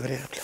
Вряд ли.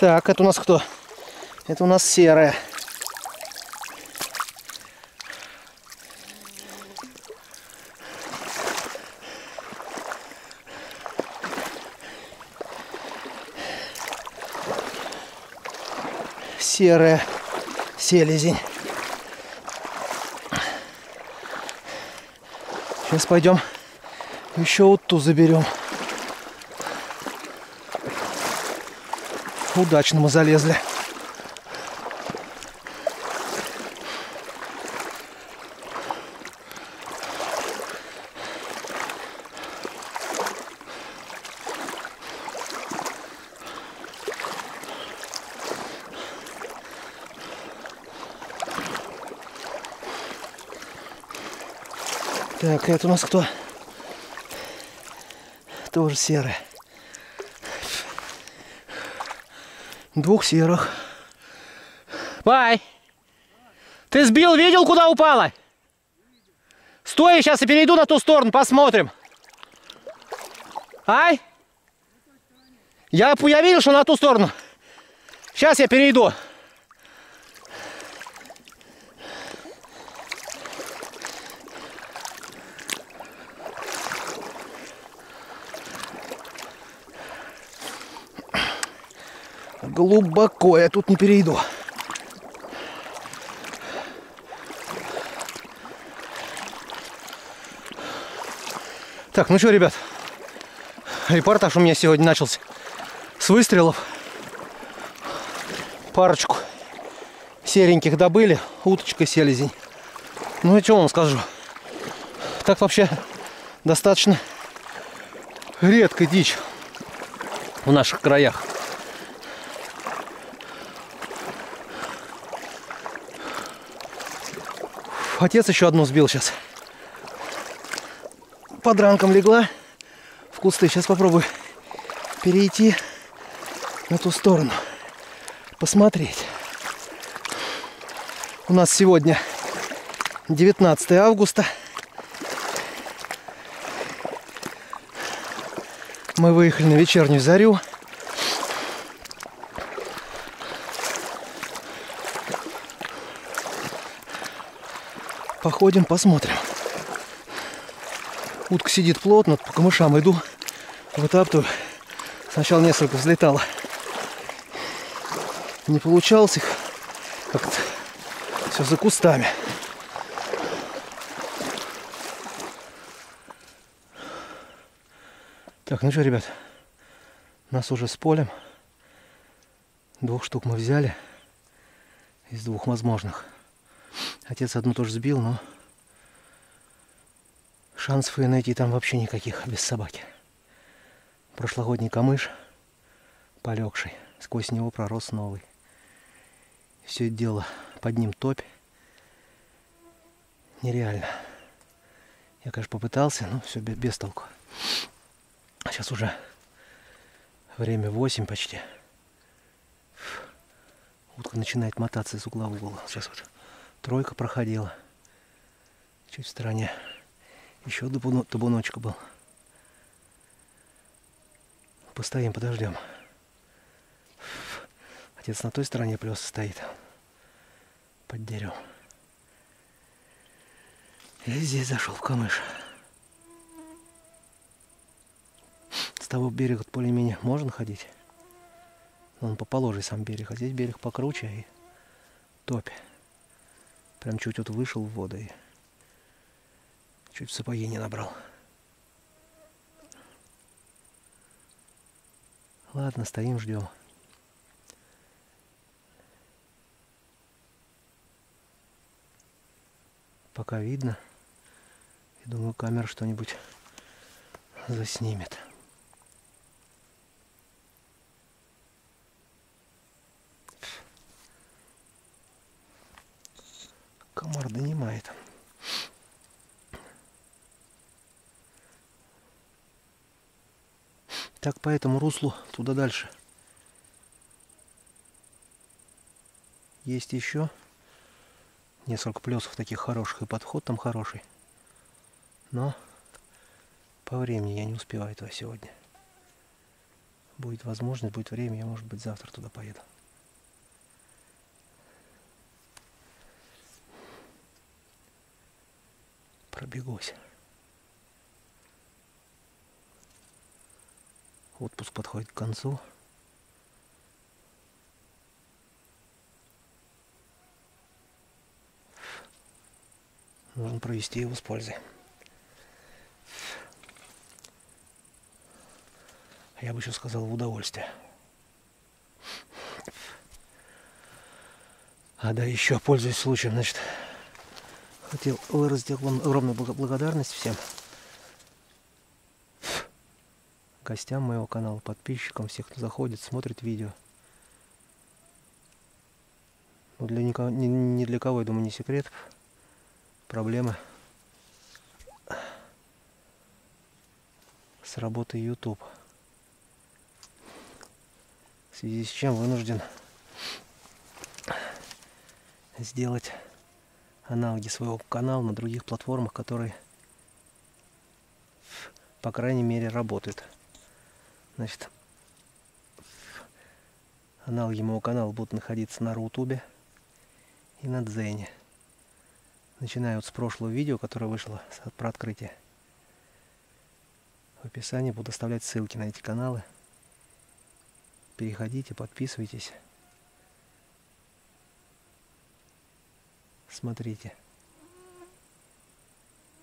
Так, это у нас кто? Это у нас серая. Серая селезень. Сейчас пойдем еще вот ту заберем. Удачно мы залезли. Так, это у нас кто? Тоже серый. Двух серых. Пай! Ты сбил, видел, куда упала? Стой, сейчас я перейду на ту сторону, посмотрим. Ай! Я, я видел, что на ту сторону. Сейчас я перейду. Глубоко я тут не перейду. Так, ну что, ребят, репортаж у меня сегодня начался с выстрелов. Парочку сереньких добыли, уточка селезень. Ну и что вам скажу? Так вообще достаточно редкая дичь в наших краях. Отец еще одну сбил сейчас. Под ранком легла в кусты. Сейчас попробую перейти на ту сторону. Посмотреть. У нас сегодня 19 августа. Мы выехали на вечернюю зарю. Походим, посмотрим. Утка сидит плотно, по камышам иду, вытаптываю. Сначала несколько взлетало. Не получалось их как-то все за кустами. Так, ну что, ребят, нас уже с полем. Двух штук мы взяли из двух возможных. Отец одну тоже сбил, но шансов ее найти там вообще никаких без собаки. Прошлогодний камыш, полегший, сквозь него пророс новый. Все это дело под ним топь. Нереально. Я, конечно, попытался, но все без, толку. Сейчас уже время 8 почти. Утка начинает мотаться из угла в угол. Сейчас вот тройка проходила. Чуть в стороне. Еще табуночка был. Постоим, подождем. Отец на той стороне плес стоит. Под деревом. Я здесь зашел в камыш. С того берега более-менее можно ходить. Но он поположий сам берег, а здесь берег покруче и топь. Прям чуть вот вышел в воду и чуть сапоги не набрал. Ладно, стоим, ждем. Пока видно. Я думаю, камера что-нибудь заснимет. Комар донимает. Так по этому руслу туда дальше. Есть еще несколько плесов таких хороших и подход там хороший. Но по времени я не успеваю этого сегодня. Будет возможность, будет время, я может быть завтра туда поеду. Пробегусь. Отпуск подходит к концу. Нужно провести его с пользой. Я бы еще сказал в удовольствие. А да, еще пользуясь случаем, значит, хотел выразить вам огромную благо- благодарность всем гостям моего канала, подписчикам, всех, кто заходит, смотрит видео. Ну, для никого, ни, ни для кого, я думаю, не секрет. Проблемы с работой YouTube. В связи с чем вынужден сделать аналоги своего канала на других платформах, которые, по крайней мере, работают. Значит, аналоги моего канала будут находиться на Рутубе и на Дзене. Начиная вот с прошлого видео, которое вышло про открытие. В описании буду оставлять ссылки на эти каналы. Переходите, подписывайтесь. Смотрите.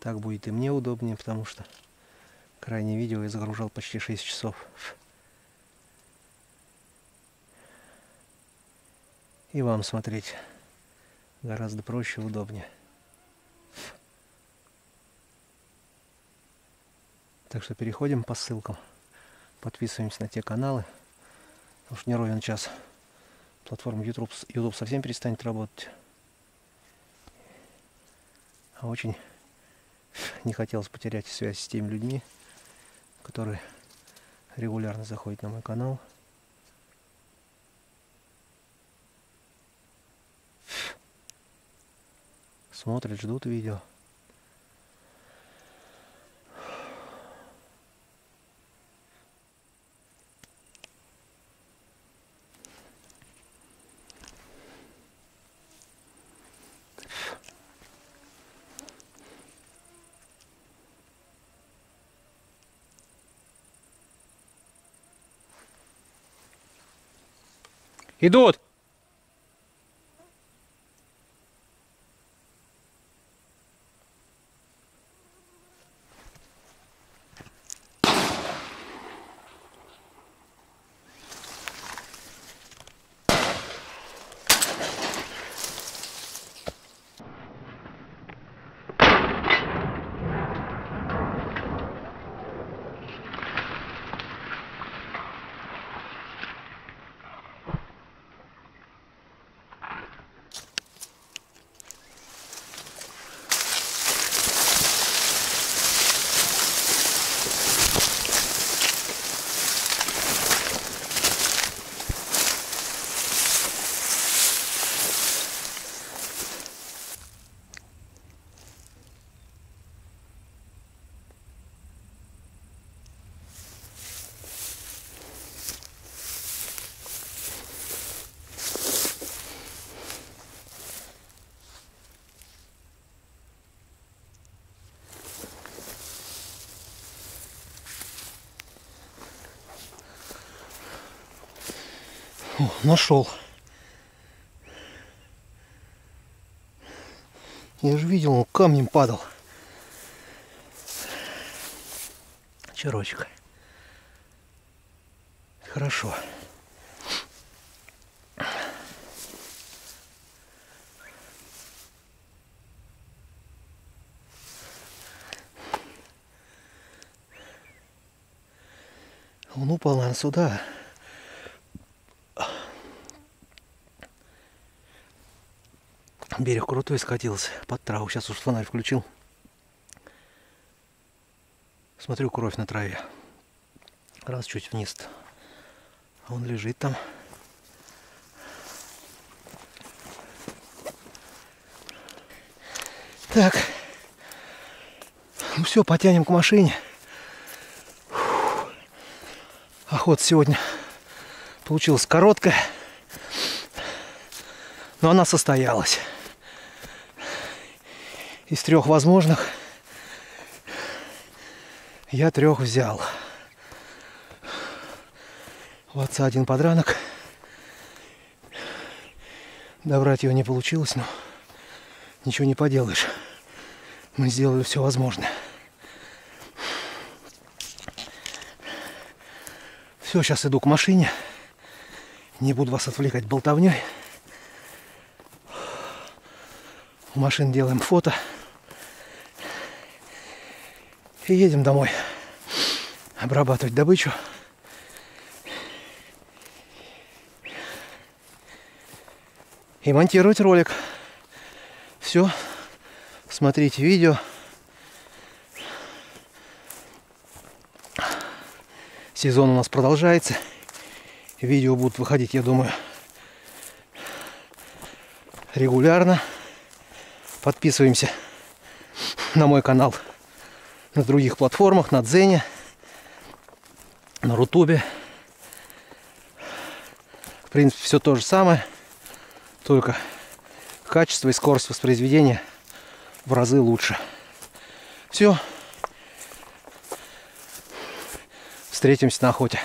Так будет и мне удобнее, потому что крайнее видео я загружал почти 6 часов. И вам смотреть гораздо проще и удобнее. Так что переходим по ссылкам. Подписываемся на те каналы. Потому что не ровен час. Платформа YouTube, YouTube совсем перестанет работать. А очень не хотелось потерять связь с теми людьми, которые регулярно заходят на мой канал. Смотрят, ждут видео. Идут! О, нашел. Я же видел, он камнем падал. Черочек. Хорошо. Он упал, наверное, сюда. Берег крутой скатился под траву. Сейчас уж фонарь включил. Смотрю, кровь на траве. Раз чуть вниз. -то. А он лежит там. Так. Ну все, потянем к машине. Фух. Охота сегодня получилась короткая. Но она состоялась. Из трех возможных я трех взял. У отца один подранок. Добрать его не получилось, но ничего не поделаешь. Мы сделали все возможное. Все, сейчас иду к машине. Не буду вас отвлекать болтовней. У машин делаем фото. И едем домой. Обрабатывать добычу. И монтировать ролик. Все. Смотрите видео. Сезон у нас продолжается. Видео будут выходить, я думаю, регулярно. Подписываемся на мой канал на других платформах, на Дзене, на Рутубе. В принципе, все то же самое, только качество и скорость воспроизведения в разы лучше. Все. Встретимся на охоте.